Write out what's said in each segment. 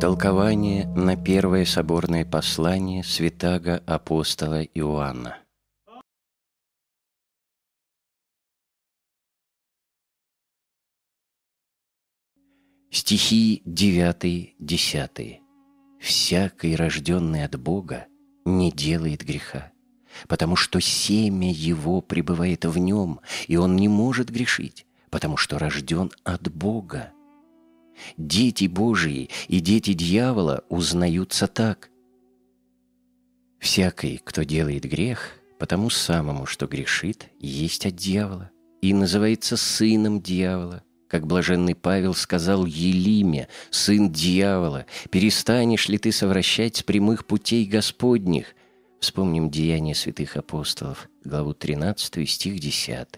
Толкование на первое соборное послание святаго апостола Иоанна. Стихи 9-10. «Всякий, рожденный от Бога, не делает греха, потому что семя его пребывает в нем, и он не может грешить, потому что рожден от Бога. Дети Божии и дети дьявола узнаются так. Всякий, кто делает грех, потому самому, что грешит, есть от дьявола, и называется сыном дьявола, как блаженный Павел сказал Елиме, сын дьявола, перестанешь ли ты совращать с прямых путей Господних? Вспомним Деяния святых апостолов, главу 13, стих 10.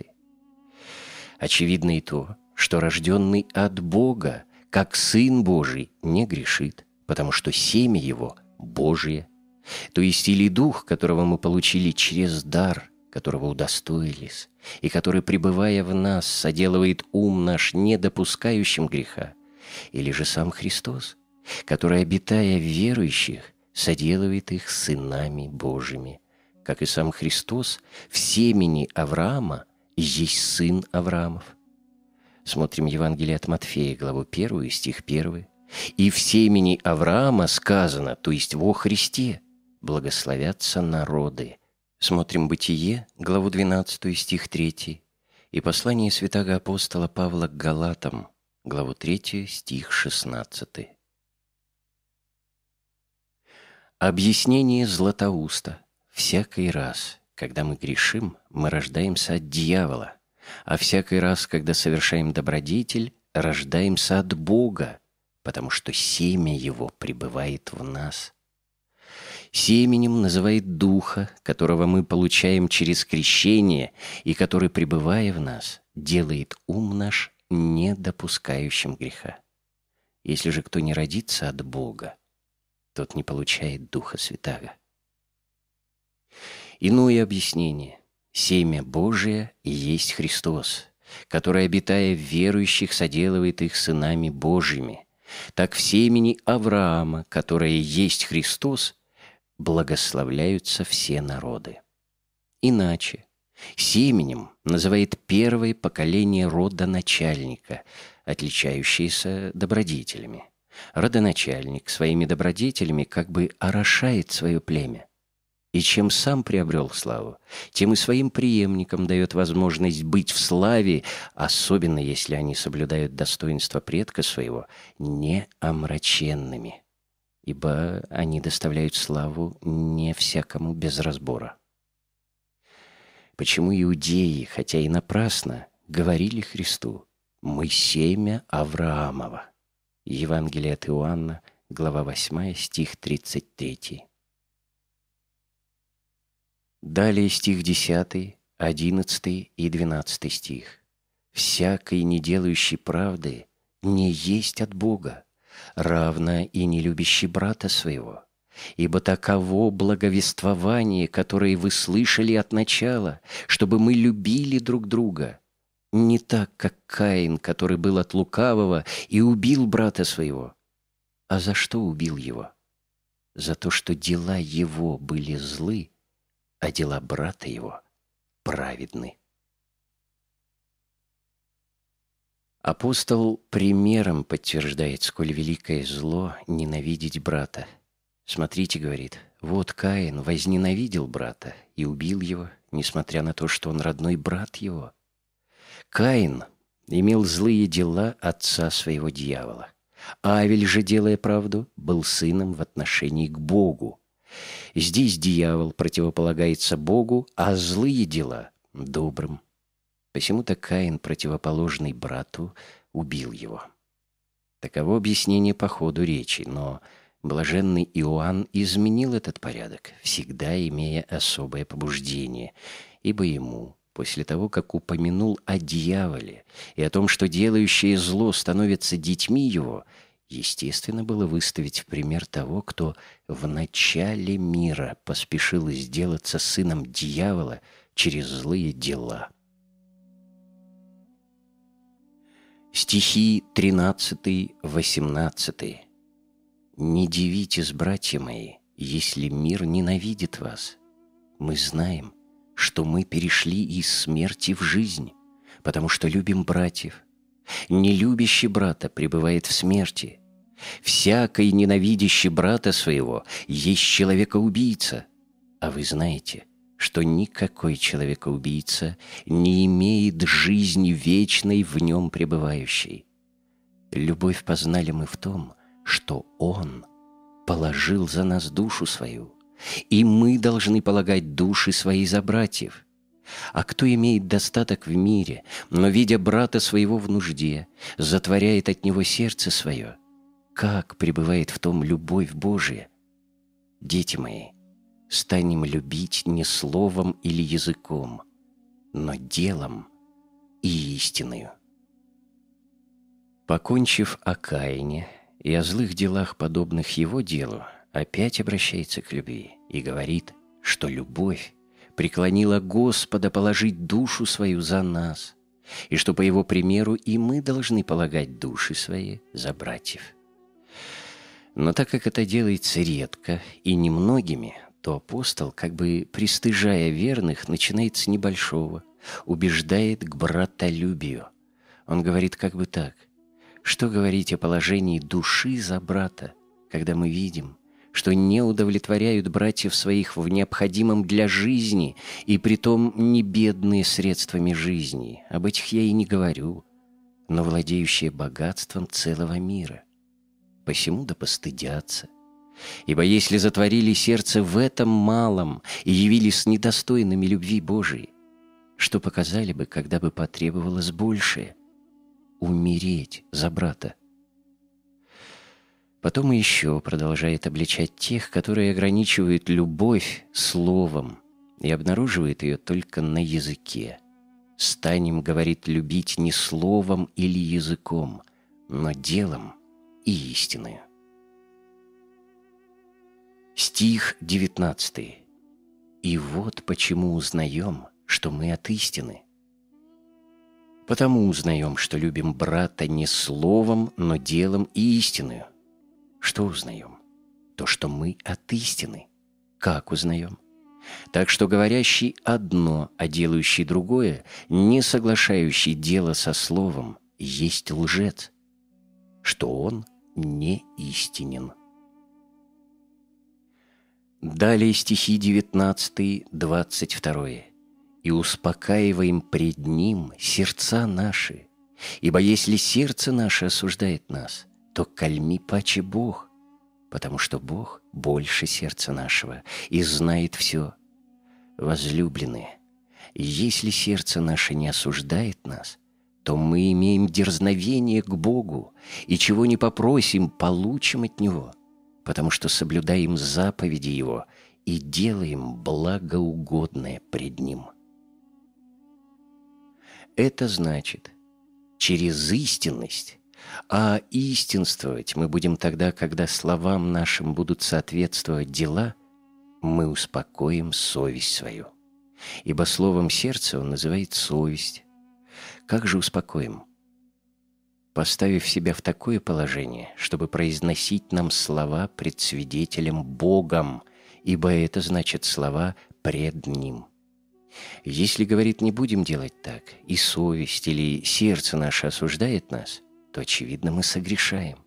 Очевидно и то, что рожденный от Бога, как Сын Божий, не грешит, потому что семя его Божие, то есть или Дух, которого мы получили через дар, которого удостоились, и который, пребывая в нас, соделывает ум наш не допускающим греха, или же сам Христос, который, обитая в верующих, соделывает их сынами Божьими, как и сам Христос в семени Авраама есть сын Авраамов. Смотрим Евангелие от Матфея, главу 1, стих 1. «И в семени Авраама сказано, то есть во Христе, благословятся народы, Смотрим «Бытие», главу 12, стих 3, и послание святого апостола Павла к Галатам, главу 3, стих 16. Объяснение Златоуста. Всякий раз, когда мы грешим, мы рождаемся от дьявола, а всякий раз, когда совершаем добродетель, рождаемся от Бога, потому что семя Его пребывает в нас – Семенем называет Духа, которого мы получаем через крещение и который, пребывая в нас, делает ум наш не допускающим греха. Если же кто не родится от Бога, тот не получает Духа Святаго. Иное объяснение. Семя Божие и есть Христос, который, обитая в верующих, соделывает их сынами Божьими. Так в семени Авраама, которое есть Христос, благословляются все народы. Иначе семенем называет первое поколение рода начальника, отличающееся добродетелями. Родоначальник своими добродетелями как бы орошает свое племя. И чем сам приобрел славу, тем и своим преемникам дает возможность быть в славе, особенно если они соблюдают достоинство предка своего, неомраченными ибо они доставляют славу не всякому без разбора. Почему иудеи, хотя и напрасно, говорили Христу «Мы семя Авраамова»? Евангелие от Иоанна, глава 8, стих 33. Далее стих 10, 11 и 12 стих. «Всякий, не делающий правды, не есть от Бога, равно и не любящий брата своего. Ибо таково благовествование, которое вы слышали от начала, чтобы мы любили друг друга. Не так, как Каин, который был от лукавого и убил брата своего. А за что убил его? За то, что дела его были злы, а дела брата его праведны. Апостол примером подтверждает, сколь великое зло ненавидеть брата. Смотрите, говорит, вот Каин возненавидел брата и убил его, несмотря на то, что он родной брат его. Каин имел злые дела отца своего дьявола. Авель же, делая правду, был сыном в отношении к Богу. Здесь дьявол противополагается Богу, а злые дела — добрым. Посему-то Каин, противоположный брату, убил его. Таково объяснение по ходу речи, но блаженный Иоанн изменил этот порядок, всегда имея особое побуждение, ибо ему, после того, как упомянул о дьяволе и о том, что делающее зло становится детьми его, естественно было выставить в пример того, кто в начале мира поспешил сделаться сыном дьявола через злые дела. Стихи 13-18. «Не дивитесь, братья мои, если мир ненавидит вас. Мы знаем, что мы перешли из смерти в жизнь, потому что любим братьев. Нелюбящий брата пребывает в смерти. Всякий ненавидящий брата своего есть человека-убийца. А вы знаете, что никакой человека-убийца не имеет жизни вечной в нем пребывающей. Любовь познали мы в том, что Он положил за нас душу свою, и мы должны полагать души свои за братьев. А кто имеет достаток в мире, но, видя брата своего в нужде, затворяет от него сердце свое, как пребывает в том любовь Божия? Дети мои, станем любить не словом или языком, но делом и истиною. Покончив о Каине и о злых делах, подобных его делу, опять обращается к любви и говорит, что любовь преклонила Господа положить душу свою за нас, и что по его примеру и мы должны полагать души свои за братьев. Но так как это делается редко и немногими, то апостол, как бы пристыжая верных, начинает с небольшого, убеждает к братолюбию. Он говорит как бы так – что говорить о положении души за брата, когда мы видим, что не удовлетворяют братьев своих в необходимом для жизни и притом не бедные средствами жизни, об этих я и не говорю, но владеющие богатством целого мира. Посему да постыдятся. Ибо если затворили сердце в этом малом и явились недостойными любви Божией, что показали бы, когда бы потребовалось большее? умереть за брата. Потом еще продолжает обличать тех, которые ограничивают любовь словом и обнаруживают ее только на языке. «Станем, — говорит, — любить не словом или языком, но делом и истиною». Стих 19. «И вот почему узнаем, что мы от истины» Потому узнаем, что любим брата не словом, но делом и истиною. Что узнаем? То, что мы от истины. Как узнаем? Так что говорящий одно, а делающий другое, не соглашающий дело со словом, есть лжец, что он не истинен. Далее стихи 19, 22 и успокаиваем пред Ним сердца наши. Ибо если сердце наше осуждает нас, то кальми паче Бог, потому что Бог больше сердца нашего и знает все. Возлюбленные, если сердце наше не осуждает нас, то мы имеем дерзновение к Богу, и чего не попросим, получим от Него, потому что соблюдаем заповеди Его и делаем благоугодное пред Ним. Это значит через истинность, а истинствовать мы будем тогда, когда словам нашим будут соответствовать дела, мы успокоим совесть свою. Ибо словом сердца он называет совесть. Как же успокоим? Поставив себя в такое положение, чтобы произносить нам слова пред свидетелем Богом, ибо это значит слова пред Ним. Если, говорит, не будем делать так, и совесть или сердце наше осуждает нас, то, очевидно, мы согрешаем.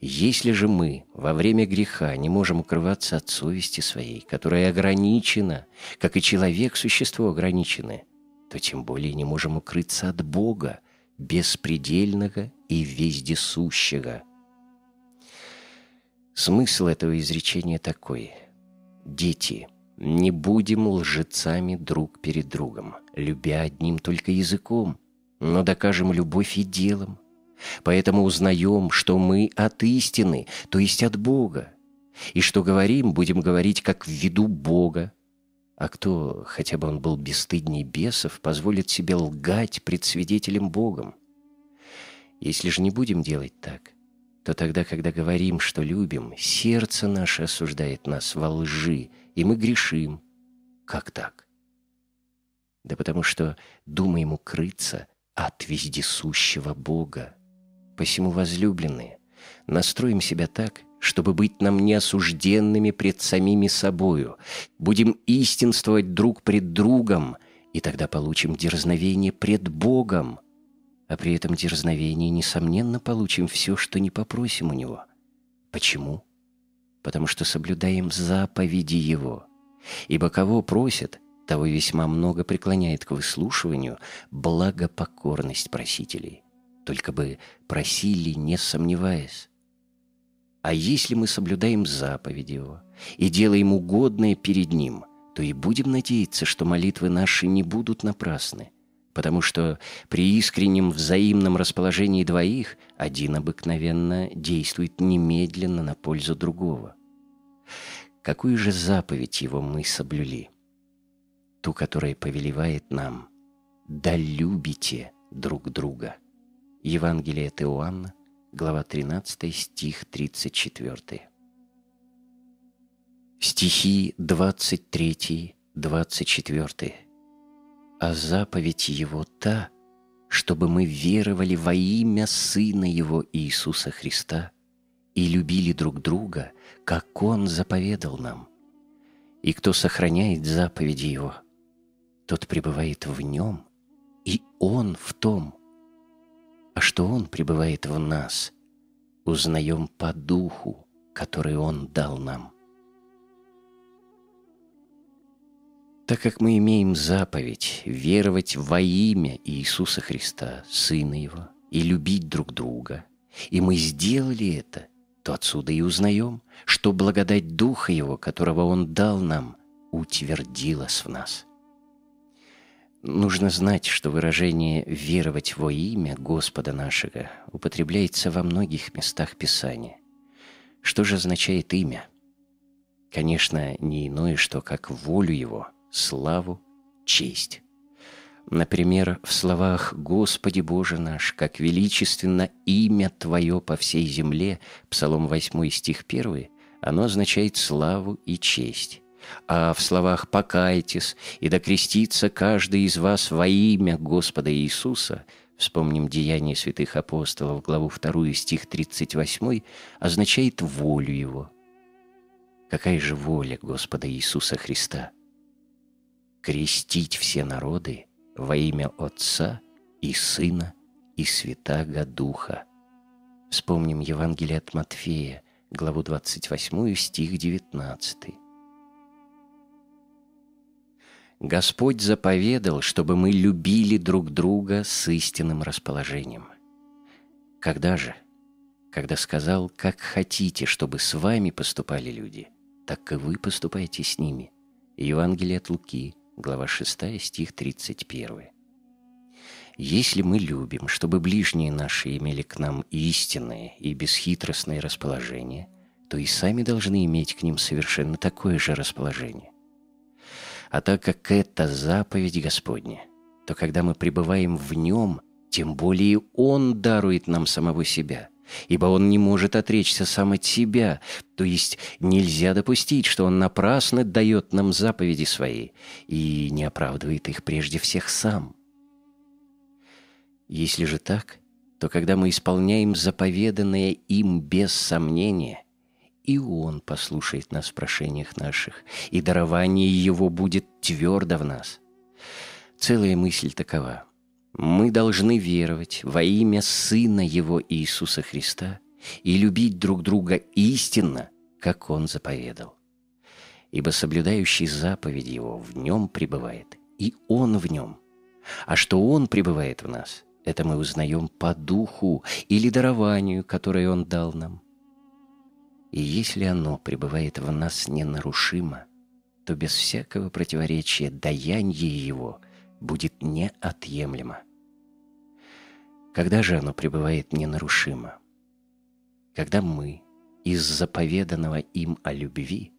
Если же мы во время греха не можем укрываться от совести своей, которая ограничена, как и человек существо ограниченное, то тем более не можем укрыться от Бога, беспредельного и вездесущего. Смысл этого изречения такой. Дети – не будем лжецами друг перед другом, любя одним только языком, но докажем любовь и делом. Поэтому узнаем, что мы от истины, то есть от Бога. И что говорим, будем говорить как в виду Бога. А кто, хотя бы он был бесстыдней бесов, позволит себе лгать пред свидетелем Богом? Если же не будем делать так, то тогда, когда говорим, что любим, сердце наше осуждает нас во лжи, и мы грешим. Как так? Да потому что думаем укрыться от вездесущего Бога. Посему, возлюбленные, настроим себя так, чтобы быть нам неосужденными пред самими собою. Будем истинствовать друг пред другом, и тогда получим дерзновение пред Богом. А при этом дерзновении, несомненно, получим все, что не попросим у Него. Почему? Потому что соблюдаем заповеди Его. Ибо кого просят, того весьма много преклоняет к выслушиванию благопокорность просителей. Только бы просили, не сомневаясь. А если мы соблюдаем заповеди Его и делаем угодное перед Ним, то и будем надеяться, что молитвы наши не будут напрасны, потому что при искреннем взаимном расположении двоих один обыкновенно действует немедленно на пользу другого. Какую же заповедь Его мы соблюли? Ту, которая повелевает нам «Да любите друг друга». Евангелие от Иоанна, глава 13, стих 34. Стихи 23-24. «А заповедь Его та, чтобы мы веровали во имя Сына Его Иисуса Христа и любили друг друга, как Он заповедал нам. И кто сохраняет заповеди Его, тот пребывает в Нем, и Он в том, а что Он пребывает в нас, узнаем по Духу, который Он дал нам. Так как мы имеем заповедь веровать во имя Иисуса Христа, Сына Его, и любить друг друга, и мы сделали это, то отсюда и узнаем, что благодать Духа Его, которого Он дал нам, утвердилась в нас. Нужно знать, что выражение «веровать во имя Господа нашего» употребляется во многих местах Писания. Что же означает имя? Конечно, не иное, что как волю Его, славу, честь. Например, в словах «Господи Боже наш, как величественно имя Твое по всей земле» Псалом 8 стих 1, оно означает славу и честь а в словах «покайтесь» и «докрестится каждый из вас во имя Господа Иисуса» вспомним Деяния святых апостолов, главу 2, стих 38, означает волю Его. Какая же воля Господа Иисуса Христа? Крестить все народы во имя Отца и Сына и Святаго Духа. Вспомним Евангелие от Матфея, главу 28, стих 19. Господь заповедал, чтобы мы любили друг друга с истинным расположением. Когда же? Когда сказал, как хотите, чтобы с вами поступали люди, так и вы поступайте с ними. Евангелие от Луки, глава 6, стих 31. Если мы любим, чтобы ближние наши имели к нам истинное и бесхитростное расположение, то и сами должны иметь к ним совершенно такое же расположение. А так как это заповедь Господня, то когда мы пребываем в Нем, тем более Он дарует нам самого себя, ибо Он не может отречься сам от себя, то есть нельзя допустить, что Он напрасно дает нам заповеди Свои и не оправдывает их прежде всех сам. Если же так, то когда мы исполняем заповеданное им без сомнения, и Он послушает нас в прошениях наших, и дарование Его будет твердо в нас. Целая мысль такова. Мы должны веровать во имя Сына Его Иисуса Христа и любить друг друга истинно, как Он заповедал. Ибо соблюдающий заповедь Его в нем пребывает, и Он в нем. А что Он пребывает в нас, это мы узнаем по духу или дарованию, которое Он дал нам. И если оно пребывает в нас ненарушимо, то без всякого противоречия даяние его будет неотъемлемо. Когда же оно пребывает ненарушимо? Когда мы из заповеданного им о любви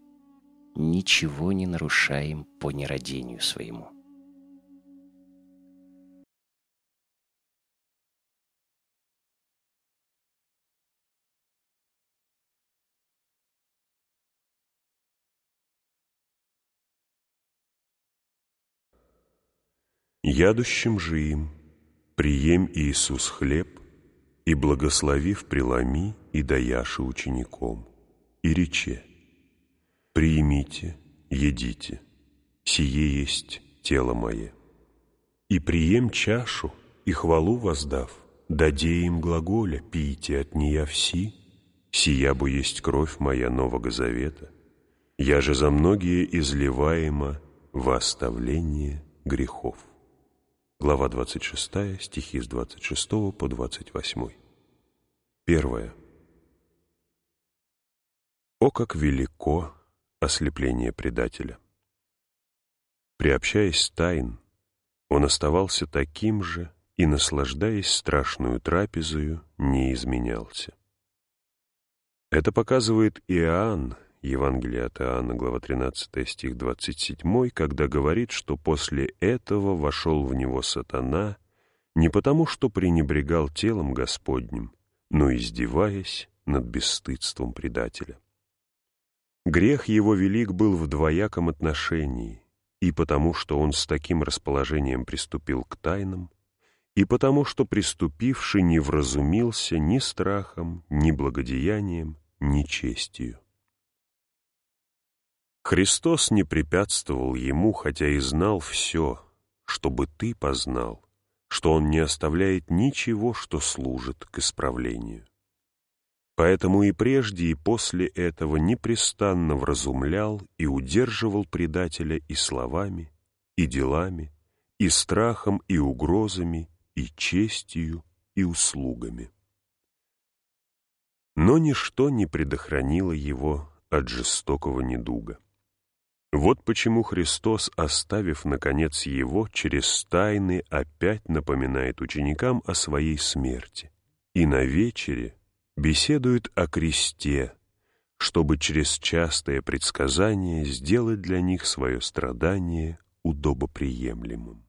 ничего не нарушаем по нерадению своему. Ядущим же им, прием Иисус хлеб, и, благословив, преломи и даяши учеником, и рече, «Приимите, едите, сие есть тело мое». И прием чашу, и хвалу воздав, даде им глаголя, пейте от нея все, сия бы есть кровь моя Нового Завета, я же за многие изливаема во оставление грехов. Глава 26, стихи с 26 по 28. Первое. О, как велико ослепление предателя! Приобщаясь тайн, он оставался таким же и, наслаждаясь страшную трапезою, не изменялся. Это показывает Иоанн, Евангелие от Иоанна, глава 13, стих 27, когда говорит, что после этого вошел в него сатана не потому, что пренебрегал телом Господним, но издеваясь над бесстыдством предателя. Грех его велик был в двояком отношении, и потому, что он с таким расположением приступил к тайнам, и потому, что приступивший не вразумился ни страхом, ни благодеянием, ни честью. Христос не препятствовал ему, хотя и знал все, чтобы ты познал, что Он не оставляет ничего, что служит к исправлению. Поэтому и прежде, и после этого непрестанно вразумлял и удерживал предателя и словами, и делами, и страхом, и угрозами, и честью, и услугами. Но ничто не предохранило его от жестокого недуга. Вот почему Христос, оставив, наконец, его, через тайны опять напоминает ученикам о своей смерти. И на вечере беседует о кресте, чтобы через частое предсказание сделать для них свое страдание удобоприемлемым.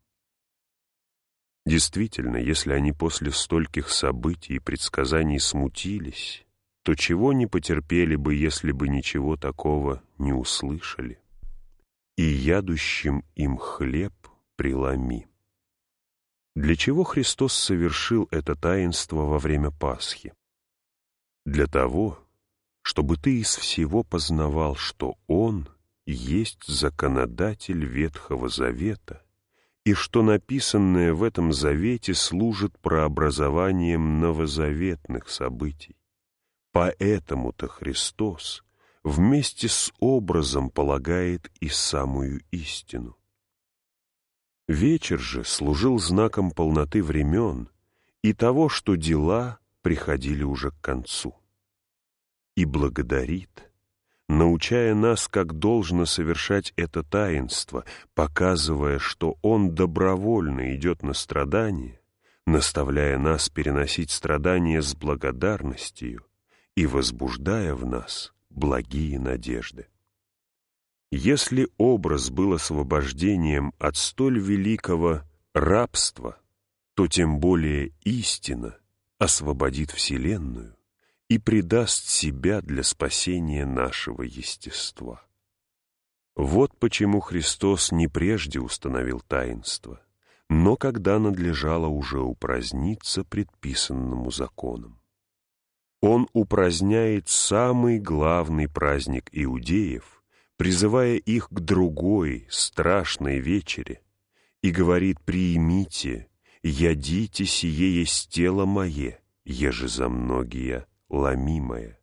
Действительно, если они после стольких событий и предсказаний смутились, то чего не потерпели бы, если бы ничего такого не услышали? И ядущим им хлеб преломи. Для чего Христос совершил это таинство во время Пасхи? для того, чтобы ты из всего познавал, что Он есть законодатель Ветхого Завета, и что написанное в этом завете служит прообразованием новозаветных событий. Поэтому-то Христос вместе с образом полагает и самую истину. Вечер же служил знаком полноты времен и того, что дела приходили уже к концу. И благодарит, научая нас, как должно совершать это таинство, показывая, что Он добровольно идет на страдания, наставляя нас переносить страдания с благодарностью и возбуждая в нас благие надежды. Если образ был освобождением от столь великого рабства, то тем более истина — освободит Вселенную и предаст себя для спасения нашего естества. Вот почему Христос не прежде установил таинство, но когда надлежало уже упраздниться предписанному законом. Он упраздняет самый главный праздник иудеев, призывая их к другой, страшной вечере, и говорит «приимите, «Ядите, сие есть тело мое, еже за многие ломимое».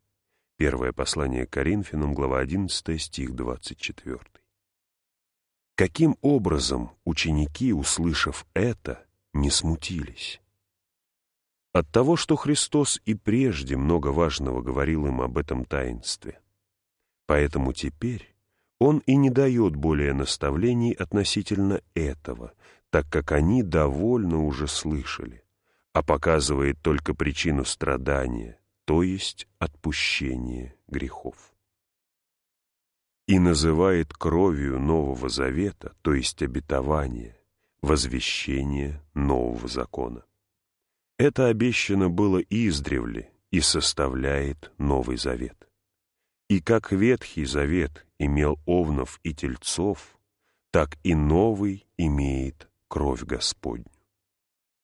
Первое послание Коринфянам, глава 11, стих 24. Каким образом ученики, услышав это, не смутились? От того, что Христос и прежде много важного говорил им об этом таинстве. Поэтому теперь Он и не дает более наставлений относительно этого, так как они довольно уже слышали, а показывает только причину страдания, то есть отпущение грехов. И называет кровью Нового Завета, то есть обетование, возвещение нового закона. Это обещано было издревле и составляет Новый Завет. И как Ветхий Завет имел овнов и тельцов, так и Новый имеет кровь Господню.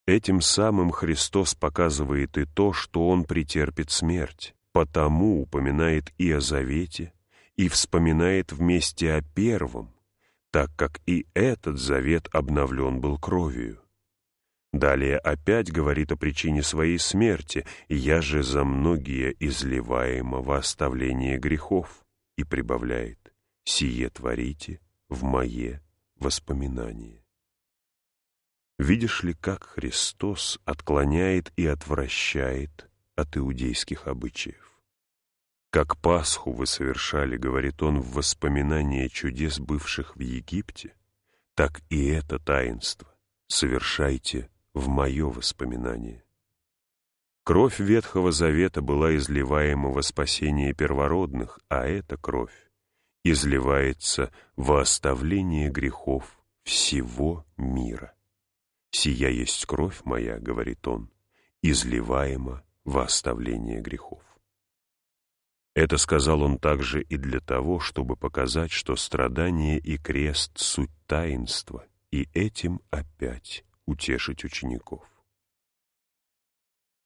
Этим самым Христос показывает и то, что Он претерпит смерть, потому упоминает и о завете, и вспоминает вместе о первом, так как и этот завет обновлен был кровью. Далее опять говорит о причине своей смерти, «Я же за многие изливаемо во оставление грехов», и прибавляет, «Сие творите в мое воспоминание». Видишь ли, как Христос отклоняет и отвращает от иудейских обычаев? Как Пасху вы совершали, говорит он, в воспоминание чудес, бывших в Египте, так и это таинство совершайте в мое воспоминание. Кровь Ветхого Завета была изливаема во спасение первородных, а эта кровь изливается во оставление грехов всего мира. «Сия есть кровь моя», — говорит он, — «изливаема во оставление грехов». Это сказал он также и для того, чтобы показать, что страдание и крест — суть таинства, и этим опять утешить учеников.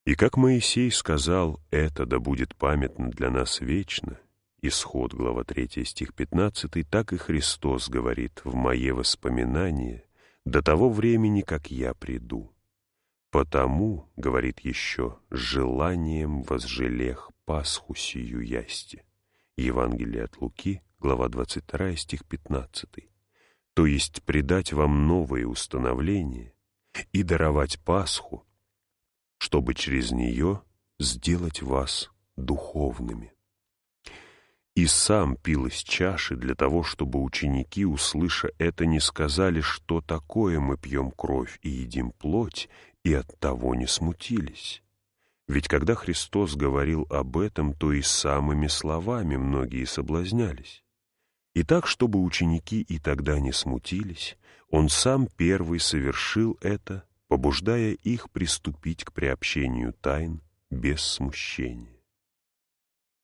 И как Моисей сказал, это да будет памятно для нас вечно, Исход, глава 3, стих 15, так и Христос говорит «в мое воспоминание до того времени, как я приду». «Потому, — говорит еще, — желанием возжелех Пасху сию ясти». Евангелие от Луки, глава 22, стих 15. То есть придать вам новые установления, и даровать Пасху, чтобы через нее сделать вас духовными. И сам пил из чаши для того, чтобы ученики, услыша это, не сказали, что такое мы пьем кровь и едим плоть, и от того не смутились. Ведь когда Христос говорил об этом, то и самыми словами многие соблазнялись. И так, чтобы ученики и тогда не смутились, он сам первый совершил это, побуждая их приступить к приобщению тайн без смущения.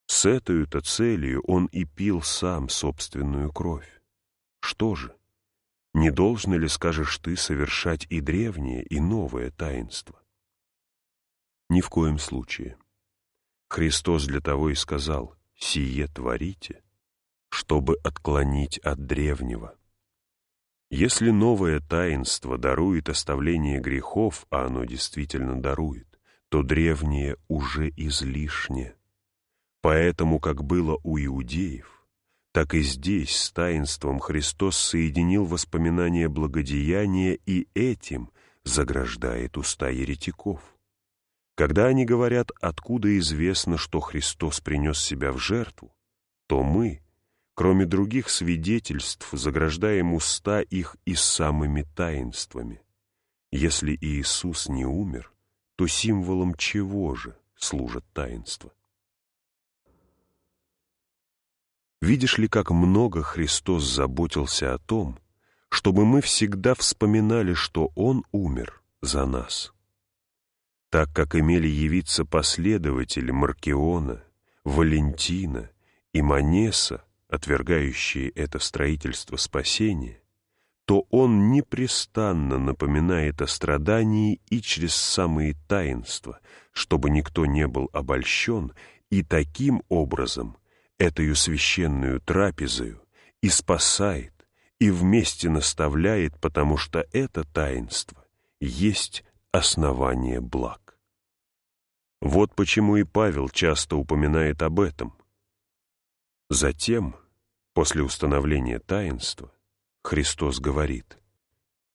С этой-то целью он и пил сам собственную кровь. Что же, не должно ли, скажешь ты, совершать и древнее, и новое таинство? Ни в коем случае. Христос для того и сказал «сие творите», чтобы отклонить от древнего. Если новое таинство дарует оставление грехов, а оно действительно дарует, то древнее уже излишне. Поэтому, как было у иудеев, так и здесь с таинством Христос соединил воспоминания благодеяния и этим заграждает уста еретиков. Когда они говорят, откуда известно, что Христос принес себя в жертву, то мы — Кроме других свидетельств, заграждаем уста их и самыми таинствами. Если Иисус не умер, то символом чего же служат таинства? Видишь ли, как много Христос заботился о том, чтобы мы всегда вспоминали, что Он умер за нас. Так как имели явиться последователи Маркиона, Валентина и Манеса, отвергающие это строительство спасения, то он непрестанно напоминает о страдании и через самые таинства, чтобы никто не был обольщен, и таким образом эту священную трапезою и спасает, и вместе наставляет, потому что это таинство есть основание благ. Вот почему и Павел часто упоминает об этом. Затем, После установления таинства Христос говорит,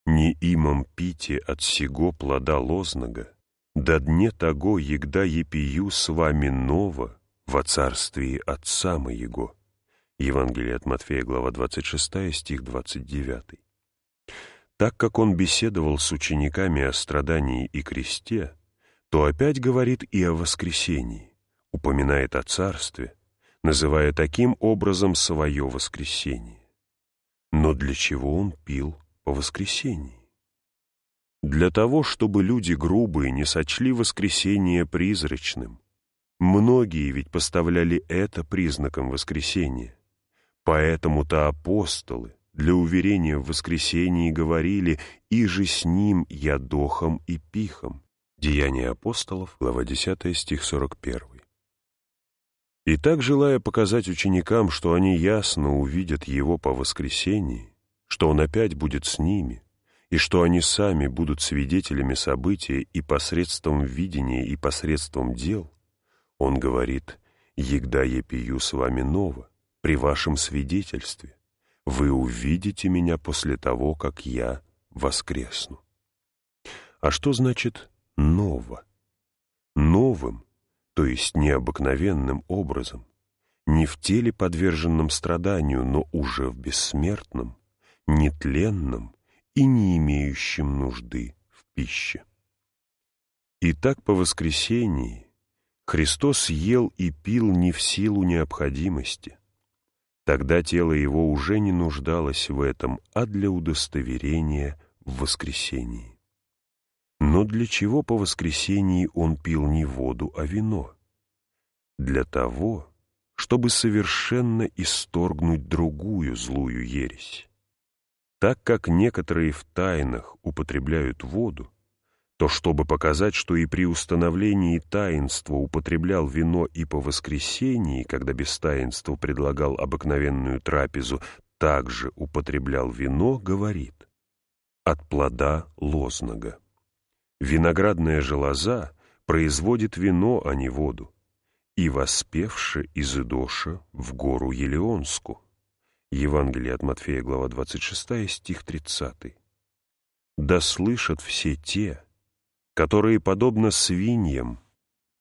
«Не имам пите от сего плода лознога, да дне того, егда епию с вами ново во царствии Отца моего». Евангелие от Матфея, глава 26, стих 29. Так как он беседовал с учениками о страдании и кресте, то опять говорит и о воскресении, упоминает о царстве, называя таким образом свое воскресение. Но для чего он пил по воскресении? Для того, чтобы люди грубые не сочли воскресение призрачным. Многие ведь поставляли это признаком воскресения. Поэтому-то апостолы для уверения в воскресении говорили «И же с ним я дохом и пихом». Деяния апостолов, глава 10, стих 41. И так, желая показать ученикам, что они ясно увидят его по воскресении, что он опять будет с ними, и что они сами будут свидетелями события и посредством видения, и посредством дел, он говорит, «Егда я пью с вами ново, при вашем свидетельстве, вы увидите меня после того, как я воскресну». А что значит «ново»? Новым, то есть необыкновенным образом, не в теле, подверженном страданию, но уже в бессмертном, нетленном и не имеющем нужды в пище. Итак, по воскресении Христос ел и пил не в силу необходимости. Тогда тело его уже не нуждалось в этом, а для удостоверения в воскресении. Но для чего по воскресении он пил не воду, а вино? Для того, чтобы совершенно исторгнуть другую злую ересь. Так как некоторые в тайнах употребляют воду, то чтобы показать, что и при установлении таинства употреблял вино и по воскресении, когда без таинства предлагал обыкновенную трапезу, также употреблял вино, говорит «от плода лознога». Виноградная же лоза производит вино, а не воду, и воспевши из Идоша в гору Елеонску. Евангелие от Матфея, глава 26, стих 30. «Да слышат все те, которые, подобно свиньям,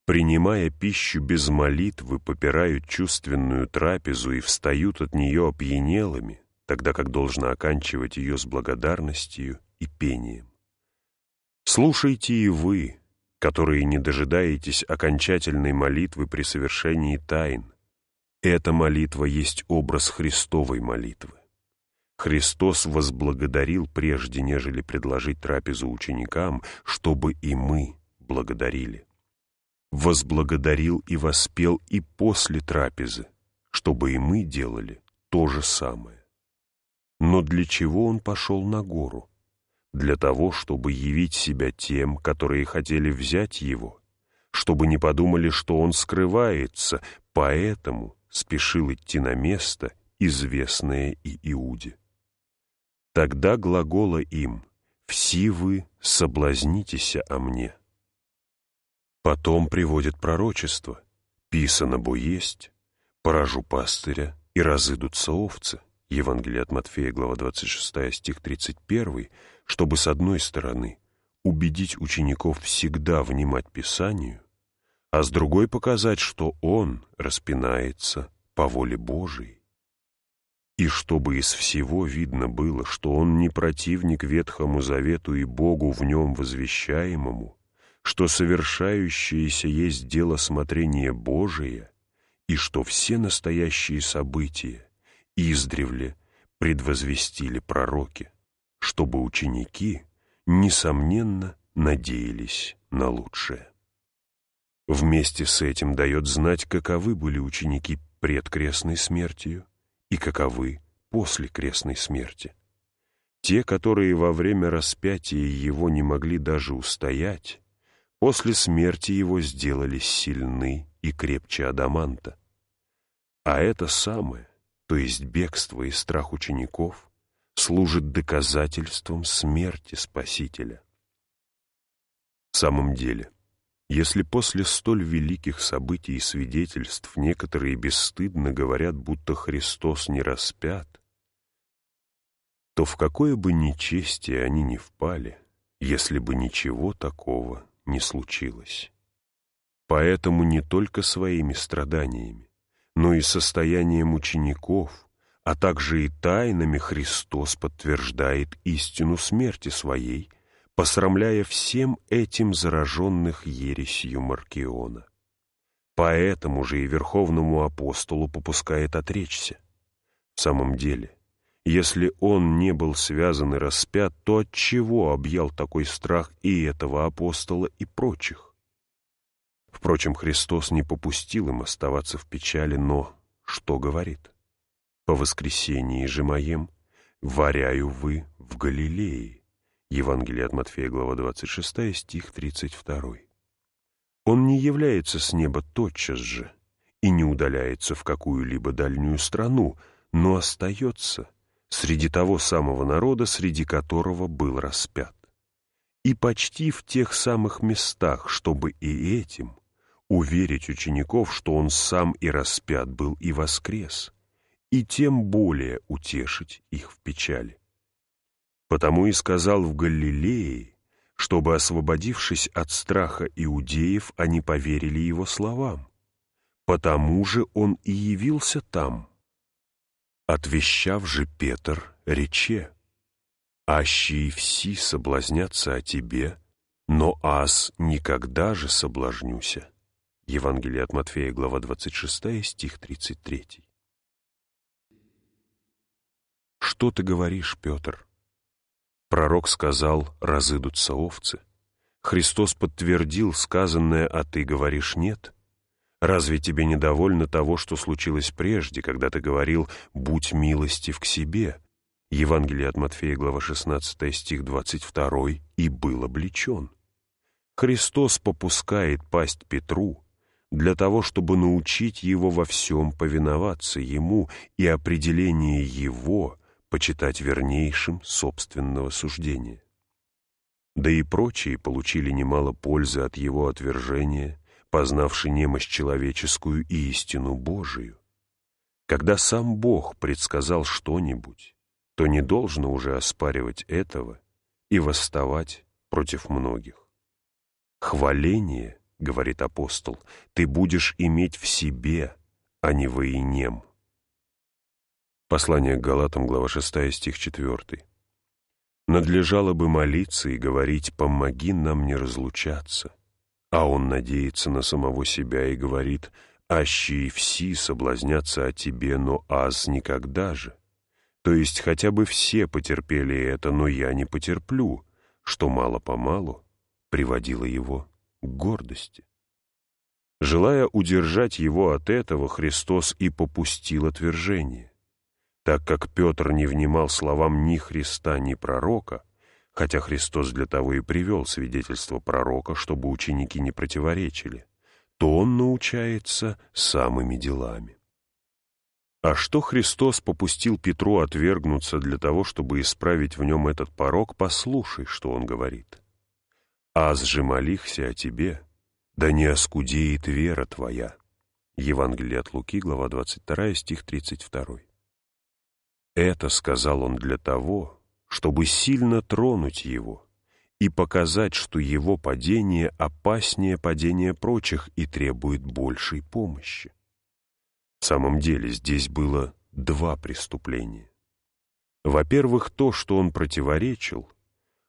принимая пищу без молитвы, попирают чувственную трапезу и встают от нее опьянелыми, тогда как должно оканчивать ее с благодарностью и пением. Слушайте и вы, которые не дожидаетесь окончательной молитвы при совершении тайн, эта молитва есть образ Христовой молитвы. Христос возблагодарил прежде, нежели предложить трапезу ученикам, чтобы и мы благодарили. Возблагодарил и воспел и после трапезы, чтобы и мы делали то же самое. Но для чего Он пошел на гору? Для того, чтобы явить себя тем, которые хотели взять Его, чтобы не подумали, что Он скрывается, поэтому спешил идти на место, известное и Иуде. Тогда глагола им «Все вы соблазнитесь о мне». Потом приводит пророчество «Писано бо есть, поражу пастыря, и разыдутся овцы». Евангелие от Матфея, глава 26, стих 31, чтобы, с одной стороны, убедить учеников всегда внимать Писанию, а с другой показать, что он распинается по воле Божией. И чтобы из всего видно было, что он не противник Ветхому Завету и Богу в нем возвещаемому, что совершающееся есть дело смотрения Божие, и что все настоящие события издревле предвозвестили пророки, чтобы ученики, несомненно, надеялись на лучшее. Вместе с этим дает знать, каковы были ученики пред крестной смертью и каковы после крестной смерти. Те, которые во время распятия его не могли даже устоять, после смерти его сделались сильны и крепче адаманта. А это самое, то есть бегство и страх учеников, служит доказательством смерти Спасителя. В самом деле, если после столь великих событий и свидетельств некоторые бесстыдно говорят, будто Христос не распят, то в какое бы нечестие они не впали, если бы ничего такого не случилось. Поэтому не только своими страданиями, но и состоянием учеников, а также и тайнами Христос подтверждает истину смерти своей – посрамляя всем этим зараженных ересью Маркиона. Поэтому же и верховному апостолу попускает отречься. В самом деле, если он не был связан и распят, то от чего объял такой страх и этого апостола, и прочих? Впрочем, Христос не попустил им оставаться в печали, но что говорит? «По воскресении же моем варяю вы в Галилее». Евангелие от Матфея, глава 26, стих 32. Он не является с неба тотчас же и не удаляется в какую-либо дальнюю страну, но остается среди того самого народа, среди которого был распят. И почти в тех самых местах, чтобы и этим уверить учеников, что он сам и распят был и воскрес, и тем более утешить их в печали. Потому и сказал в Галилее, чтобы, освободившись от страха иудеев, они поверили его словам. Потому же он и явился там. Отвещав же Петр рече, «Аще и все соблазнятся о тебе, но аз никогда же соблазнюся». Евангелие от Матфея, глава 26, стих 33. «Что ты говоришь, Петр?» Пророк сказал, разыдутся овцы. Христос подтвердил сказанное, а ты говоришь нет. Разве тебе недовольно того, что случилось прежде, когда ты говорил «будь милостив к себе»? Евангелие от Матфея, глава 16, стих 22, и был обличен. Христос попускает пасть Петру для того, чтобы научить его во всем повиноваться ему и определение его — почитать вернейшим собственного суждения. Да и прочие получили немало пользы от его отвержения, познавши немощь человеческую и истину Божию. Когда сам Бог предсказал что-нибудь, то не должно уже оспаривать этого и восставать против многих. «Хваление, — говорит апостол, — ты будешь иметь в себе, а не воинем». Послание к Галатам, глава 6, стих 4. «Надлежало бы молиться и говорить, помоги нам не разлучаться». А он надеется на самого себя и говорит, «Аще и все соблазнятся о тебе, но аз никогда же». То есть хотя бы все потерпели это, но я не потерплю, что мало-помалу приводило его к гордости. Желая удержать его от этого, Христос и попустил отвержение. Так как Петр не внимал словам ни Христа, ни пророка, хотя Христос для того и привел свидетельство пророка, чтобы ученики не противоречили, то он научается самыми делами. А что Христос попустил Петру отвергнуться для того, чтобы исправить в нем этот порог, послушай, что он говорит. «Аз же молихся о тебе, да не оскудеет вера твоя». Евангелие от Луки, глава 22, стих 32. Это сказал он для того, чтобы сильно тронуть его и показать, что его падение опаснее падения прочих и требует большей помощи. В самом деле здесь было два преступления. Во-первых, то, что он противоречил,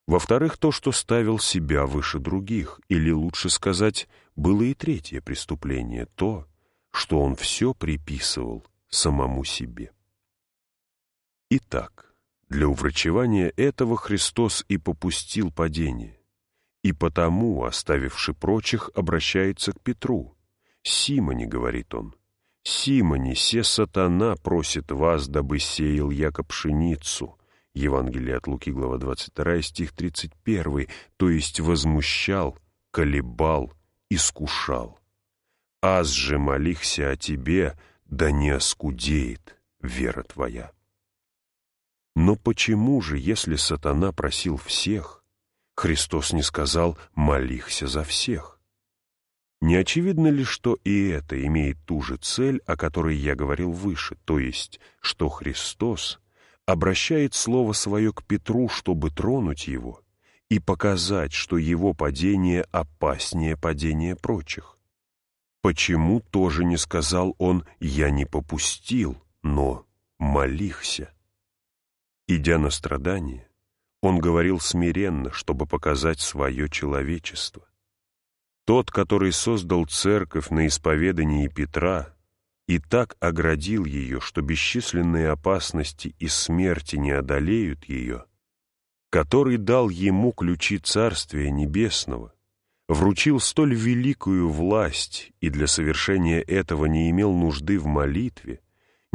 во-вторых, то, что ставил себя выше других, или, лучше сказать, было и третье преступление, то, что он все приписывал самому себе. Итак, для уврачевания этого Христос и попустил падение, и потому, оставивши прочих, обращается к Петру. «Симоне», — говорит он, — «Симоне, се сатана просит вас, дабы сеял яко пшеницу». Евангелие от Луки, глава 22, стих 31, то есть возмущал, колебал, искушал. «Аз же молихся о тебе, да не оскудеет вера твоя». Но почему же, если сатана просил всех, Христос не сказал «молихся за всех»? Не очевидно ли, что и это имеет ту же цель, о которой я говорил выше, то есть, что Христос обращает слово свое к Петру, чтобы тронуть его и показать, что его падение опаснее падения прочих? Почему тоже не сказал он «я не попустил», но «молихся»? Идя на страдания, он говорил смиренно, чтобы показать свое человечество. Тот, который создал церковь на исповедании Петра и так оградил ее, что бесчисленные опасности и смерти не одолеют ее, который дал ему ключи Царствия Небесного, вручил столь великую власть и для совершения этого не имел нужды в молитве,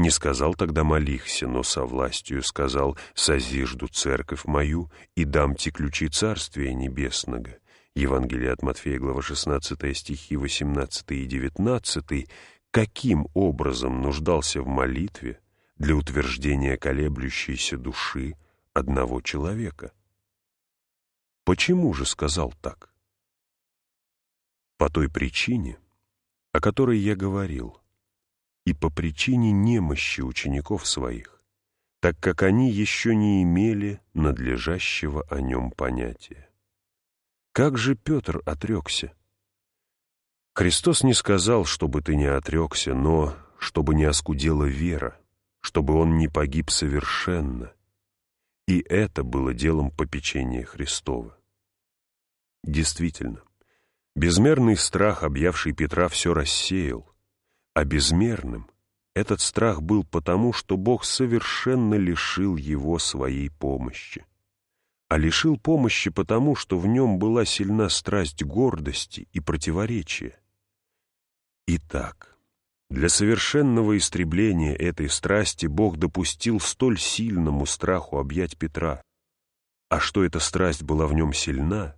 не сказал тогда молихся, но со властью сказал «Созижду церковь мою и дамте ключи Царствия Небесного». Евангелие от Матфея, глава 16, стихи 18 и 19, каким образом нуждался в молитве для утверждения колеблющейся души одного человека. Почему же сказал так? По той причине, о которой я говорил, и по причине немощи учеников своих, так как они еще не имели надлежащего о нем понятия. Как же Петр отрекся? Христос не сказал, чтобы ты не отрекся, но чтобы не оскудела вера, чтобы он не погиб совершенно. И это было делом попечения Христова. Действительно, безмерный страх, объявший Петра, все рассеял, а безмерным этот страх был потому, что Бог совершенно лишил его своей помощи. А лишил помощи потому, что в нем была сильна страсть гордости и противоречия. Итак, для совершенного истребления этой страсти Бог допустил столь сильному страху объять Петра. А что эта страсть была в нем сильна,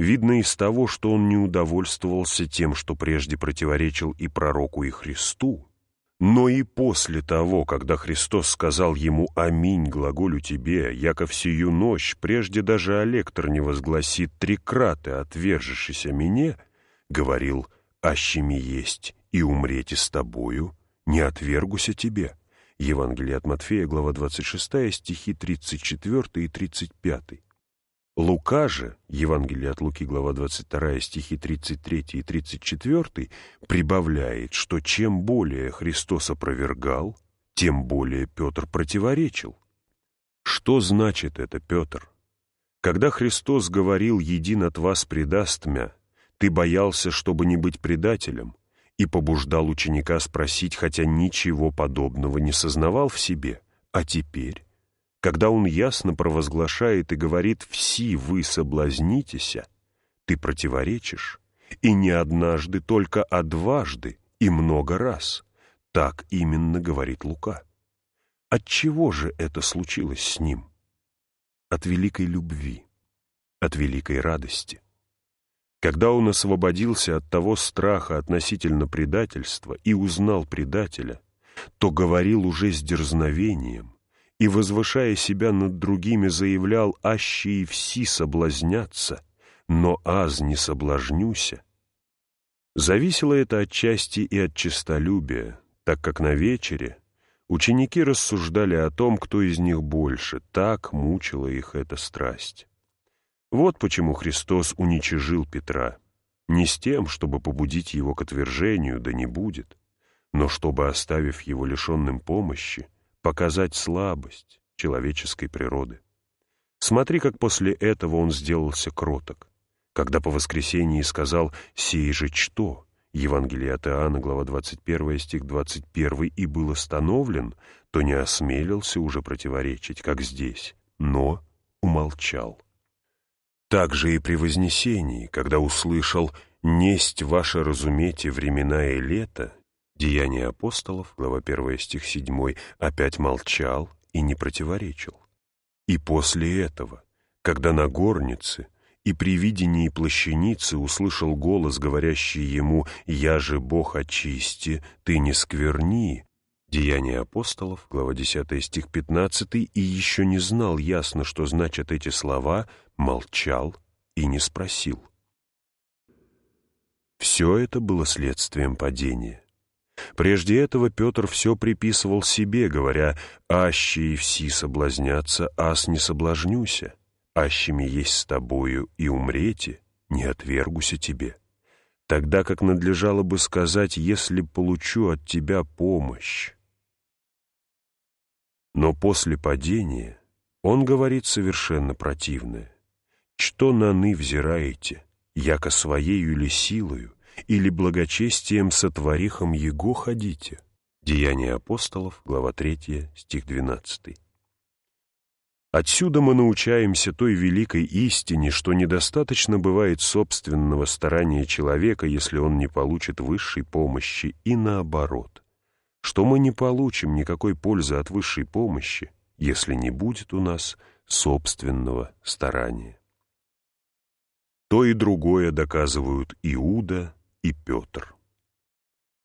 видно из того, что он не удовольствовался тем, что прежде противоречил и пророку, и Христу, но и после того, когда Христос сказал ему «Аминь, глаголю тебе, яко всю ночь, прежде даже Олектор не возгласит три краты, отвержешися мне», говорил «Ащими есть и умрете с тобою, не отвергуся тебе». Евангелие от Матфея, глава 26, стихи 34 и 35. Лука же, Евангелие от Луки, глава 22, стихи 33 и 34, прибавляет, что чем более Христос опровергал, тем более Петр противоречил. Что значит это, Петр? Когда Христос говорил «Един от вас предаст мя», ты боялся, чтобы не быть предателем, и побуждал ученика спросить, хотя ничего подобного не сознавал в себе. А теперь, когда он ясно провозглашает и говорит «Все вы соблазнитеся», ты противоречишь, и не однажды, только а дважды и много раз. Так именно говорит Лука. От чего же это случилось с ним? От великой любви, от великой радости. Когда он освободился от того страха относительно предательства и узнал предателя, то говорил уже с дерзновением и, возвышая себя над другими, заявлял «Аще и все соблазнятся, но аз не соблазнюся». Зависело это отчасти и от честолюбия, так как на вечере ученики рассуждали о том, кто из них больше, так мучила их эта страсть. Вот почему Христос уничижил Петра. Не с тем, чтобы побудить его к отвержению, да не будет, но чтобы, оставив его лишенным помощи, показать слабость человеческой природы. Смотри, как после этого он сделался кроток, когда по воскресении сказал «Сей же что?» Евангелие от Иоанна, глава 21, стих 21, и был остановлен, то не осмелился уже противоречить, как здесь, но умолчал. Также и при Вознесении, когда услышал «Несть ваше разумете времена и лето», Деяния апостолов, глава 1 стих 7, опять молчал и не противоречил. И после этого, когда на горнице и при видении плащаницы услышал голос, говорящий ему «Я же Бог очисти, ты не скверни», Деяния апостолов, глава 10 стих 15, и еще не знал ясно, что значат эти слова, молчал и не спросил. Все это было следствием падения. Прежде этого Петр все приписывал себе, говоря «Аще и все соблазнятся, ас не соблазнюся, ащими есть с тобою и умрете, не отвергуся тебе». Тогда как надлежало бы сказать «Если получу от тебя помощь». Но после падения он говорит совершенно противное. «Что наны взираете, яко своею или силою, или благочестием сотворихом Его ходите?» Деяния апостолов, глава 3, стих 12. Отсюда мы научаемся той великой истине, что недостаточно бывает собственного старания человека, если он не получит высшей помощи, и наоборот что мы не получим никакой пользы от высшей помощи, если не будет у нас собственного старания. То и другое доказывают Иуда и Петр.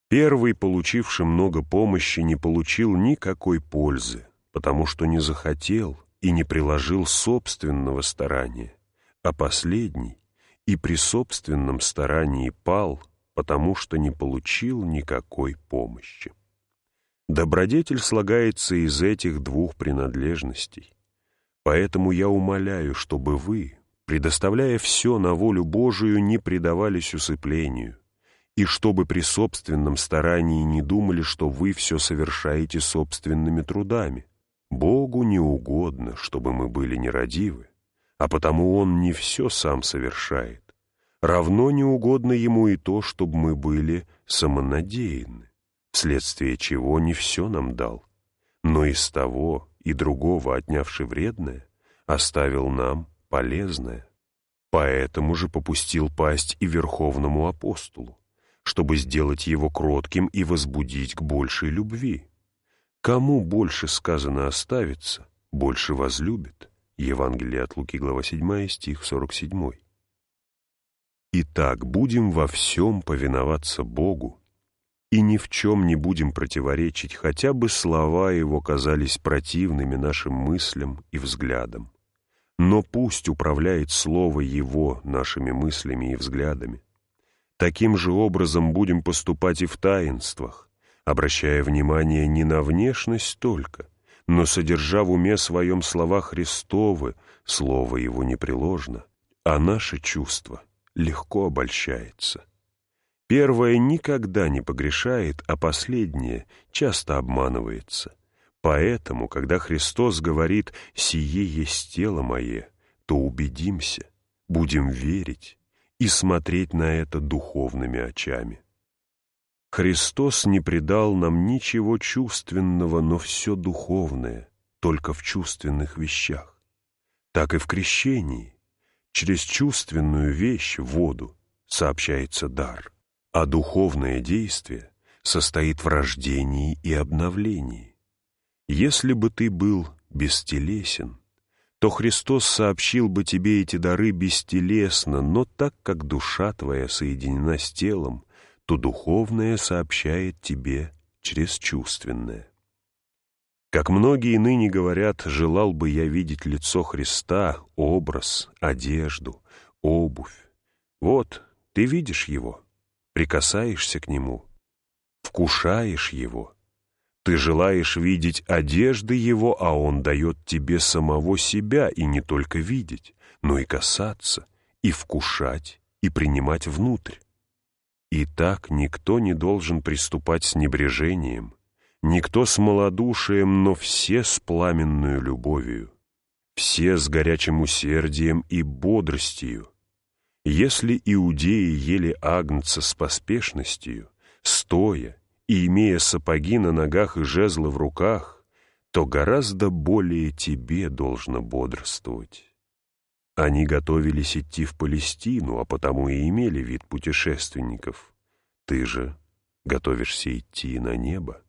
Первый, получивший много помощи, не получил никакой пользы, потому что не захотел и не приложил собственного старания, а последний и при собственном старании пал, потому что не получил никакой помощи. Добродетель слагается из этих двух принадлежностей. Поэтому я умоляю, чтобы вы, предоставляя все на волю Божию, не предавались усыплению, и чтобы при собственном старании не думали, что вы все совершаете собственными трудами. Богу не угодно, чтобы мы были нерадивы, а потому Он не все сам совершает. Равно не угодно Ему и то, чтобы мы были самонадеянны, вследствие чего не все нам дал, но из того и другого отнявши вредное, оставил нам полезное. Поэтому же попустил пасть и верховному апостолу, чтобы сделать его кротким и возбудить к большей любви. Кому больше сказано оставиться, больше возлюбит. Евангелие от Луки, глава 7, стих 47. Итак, будем во всем повиноваться Богу, и ни в чем не будем противоречить, хотя бы слова Его казались противными нашим мыслям и взглядам. Но пусть управляет Слово Его нашими мыслями и взглядами. Таким же образом будем поступать и в таинствах, обращая внимание не на внешность только, но содержа в уме своем слова Христовы, Слово Его непреложно, а наше чувство легко обольщается. Первое никогда не погрешает, а последнее часто обманывается. Поэтому, когда Христос говорит «сие есть тело мое», то убедимся, будем верить и смотреть на это духовными очами. Христос не предал нам ничего чувственного, но все духовное, только в чувственных вещах. Так и в крещении. Через чувственную вещь, воду, сообщается дар, а духовное действие состоит в рождении и обновлении. Если бы ты был бестелесен, то Христос сообщил бы тебе эти дары бестелесно, но так как душа твоя соединена с телом, то духовное сообщает тебе через чувственное. Как многие ныне говорят, желал бы я видеть лицо Христа, образ, одежду, обувь. Вот, ты видишь его, прикасаешься к нему, вкушаешь его. Ты желаешь видеть одежды его, а он дает тебе самого себя и не только видеть, но и касаться, и вкушать, и принимать внутрь. И так никто не должен приступать с небрежением, никто с малодушием, но все с пламенную любовью, все с горячим усердием и бодростью. Если иудеи ели агнца с поспешностью, стоя и имея сапоги на ногах и жезлы в руках, то гораздо более тебе должно бодрствовать. Они готовились идти в Палестину, а потому и имели вид путешественников. Ты же готовишься идти на небо.